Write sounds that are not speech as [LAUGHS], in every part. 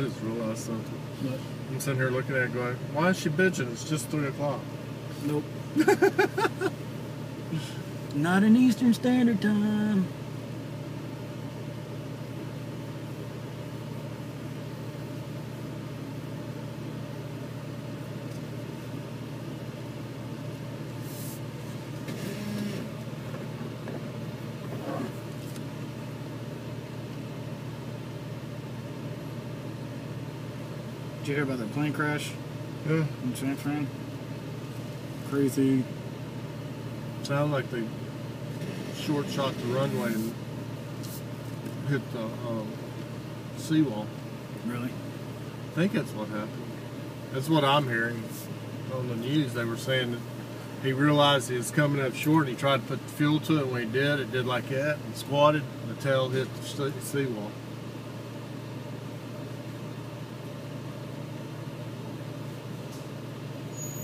just realized something. What? I'm sitting here looking at it going, why is she bitching? It's just 3 o'clock. Nope. [LAUGHS] Not in Eastern Standard Time. You hear about that plane crash Yeah. in San Fran? Crazy. Sounded like they short shot the runway and hit the um, seawall. Really? I think that's what happened. That's what I'm hearing on the news. They were saying that he realized he was coming up short. And he tried to put the fuel to it. When he did, it did like that and squatted. And the tail hit the se- seawall.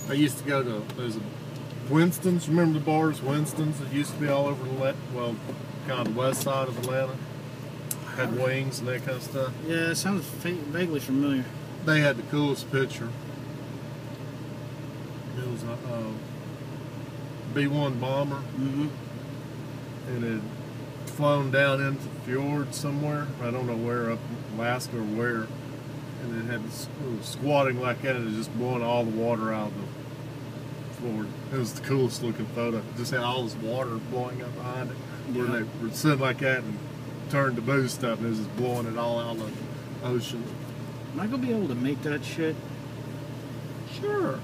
I used to go to a Winston's. Remember the bars Winston's that used to be all over the well, kind of the west side of Atlanta. Had wings and that kind of stuff. Yeah, it sounds fa- vaguely familiar. They had the coolest picture. It was a uh, B-1 bomber, Mm-hmm. and it had flown down into the fjord somewhere. I don't know where, up in Alaska or where. And it had this, it squatting like that, and it was just blowing all the water out of the floor. It was the coolest looking photo. It just had all this water blowing up behind it. Where Yeah. they were sitting like that and turned the boost up, and it was just blowing it all out of the ocean. Am I gonna be able to make that shit? Sure.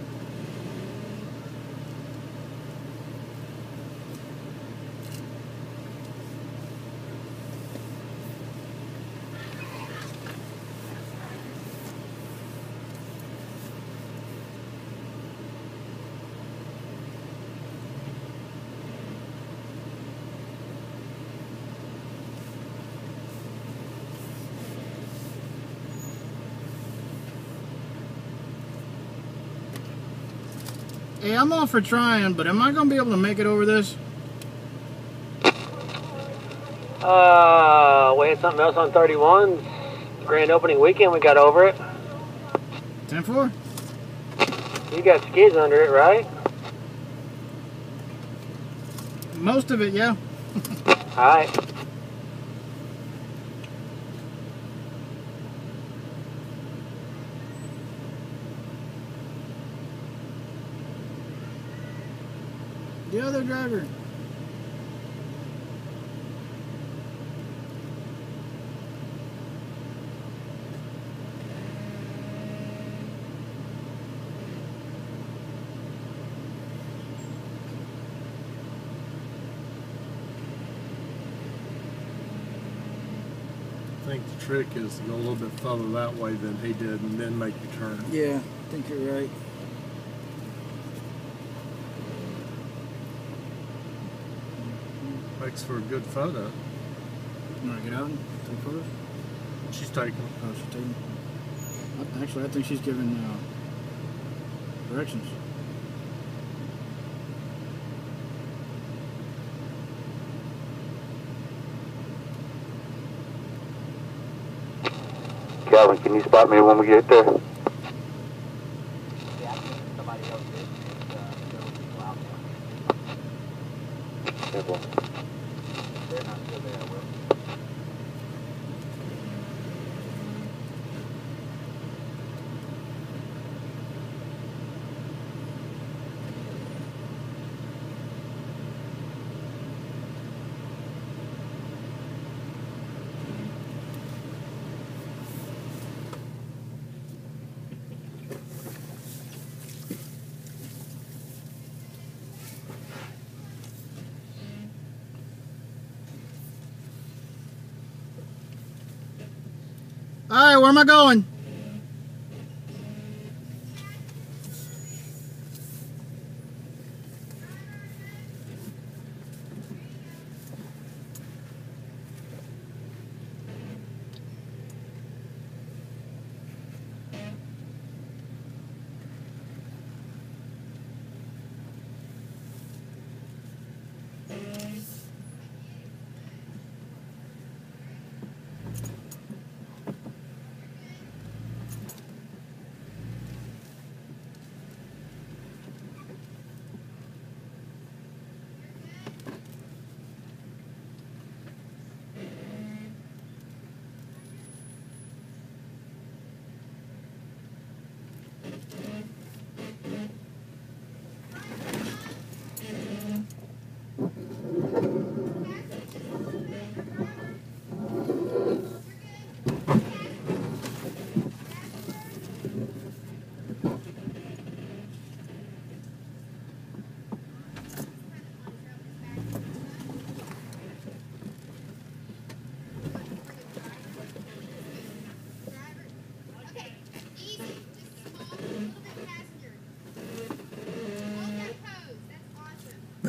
Hey, I'm all for trying, but am I gonna be able to make it over this? Uh, we had something else on 31. Grand opening weekend, we got over it. 10 4? You got skids under it, right? Most of it, yeah. Alright. The other driver. I think the trick is to go a little bit further that way than he did and then make the turn. Yeah, I think you're right. Makes for a good photo. You wanna get out and take photos? She's taking Oh, she's taking. Actually, I think she's giving uh, directions. Calvin, can you spot me when we get there? Yeah, I think somebody else did uh people out there? Simple. All right, where am I going?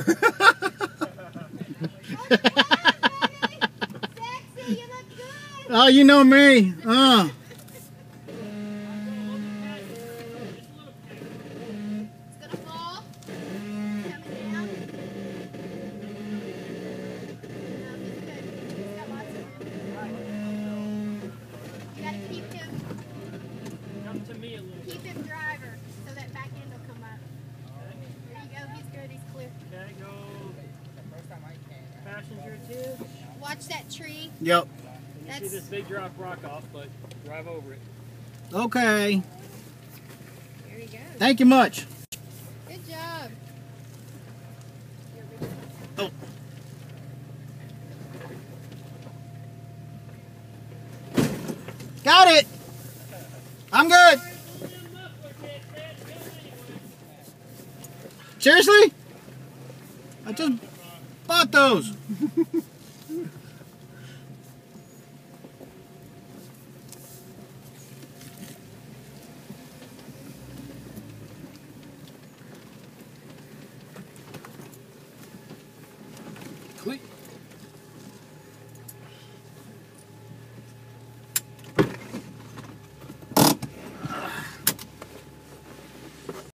[LAUGHS] Oh, you know me. Uh. It's gonna fall. Coming down. No, he's good. He's got lots of room. You gotta keep him, Come to me a little. keep him driver so that back end will come up. There you go. He's good. He's clear. Okay, go. Passenger two. Watch that tree. Yep. You That's- see this big drop rock off, but drive over it. Okay. There you go. Thank you much. Good job. Oh. Got it. I'm good. Seriously? I just bought those. Click.